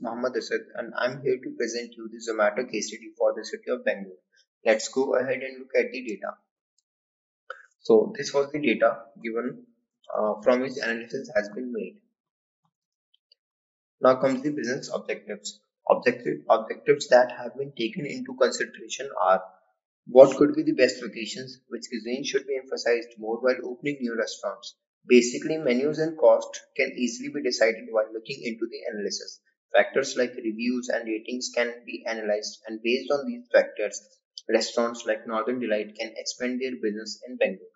Mohammad Asad and I'm here to present you the Zomato case study for the city of Bangalore. Let's go ahead and look at the data. So this was the data given uh, from which analysis has been made. Now comes the business objectives. Objective, objectives that have been taken into consideration are what could be the best locations, which cuisine should be emphasized more while opening new restaurants, Basically, menus and cost can easily be decided while looking into the analysis. Factors like reviews and ratings can be analyzed, and based on these factors, restaurants like Northern Delight can expand their business in Bangalore.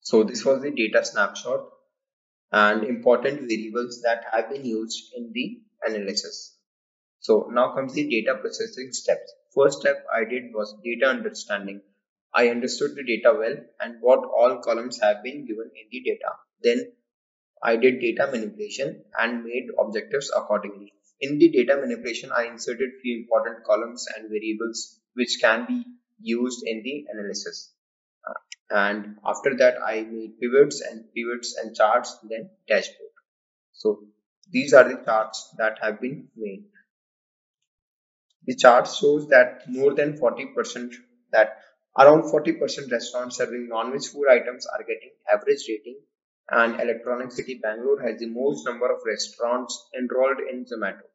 So, this was the data snapshot and important variables that have been used in the analysis. So, now comes the data processing steps. First step I did was data understanding. I understood the data well and what all columns have been given in the data. Then I did data manipulation and made objectives accordingly. In the data manipulation, I inserted few important columns and variables which can be used in the analysis. Uh, and after that, I made pivots and pivots and charts, then dashboard. So these are the charts that have been made. The chart shows that more than 40% that Around 40% restaurants serving non-veg food items are getting average rating and Electronic City Bangalore has the most number of restaurants enrolled in Zomato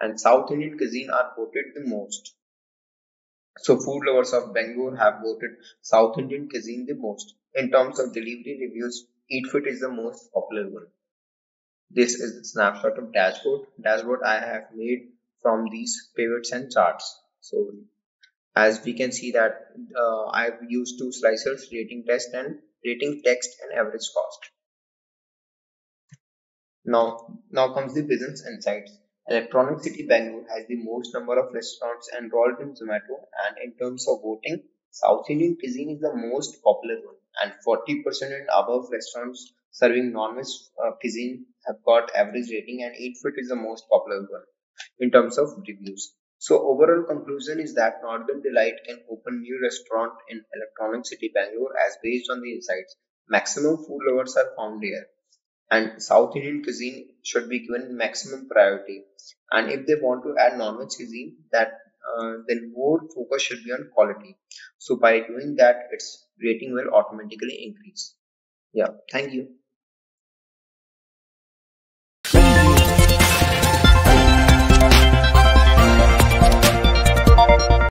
and South Indian cuisine are voted the most. So food lovers of Bangalore have voted South Indian cuisine the most. In terms of delivery reviews, EatFit is the most popular one. This is the snapshot of dashboard. Dashboard I have made from these pivots and charts. So as we can see that uh, I've used two slicers rating test and rating text and average cost. Now, now comes the business insights. Electronic City Bangalore has the most number of restaurants enrolled in Zomato and in terms of voting, South Indian cuisine is the most popular one and 40% and above restaurants serving non-veg uh, cuisine have got average rating and EatFit is the most popular one in terms of reviews. So overall conclusion is that Northern Delight can open new restaurant in Electronic City Bangalore as based on the insights. Maximum food lovers are found here and South Indian cuisine should be given maximum priority. And if they want to add non-veg cuisine, that uh, then more focus should be on quality. So by doing that, its rating will automatically increase. Yeah, thank you.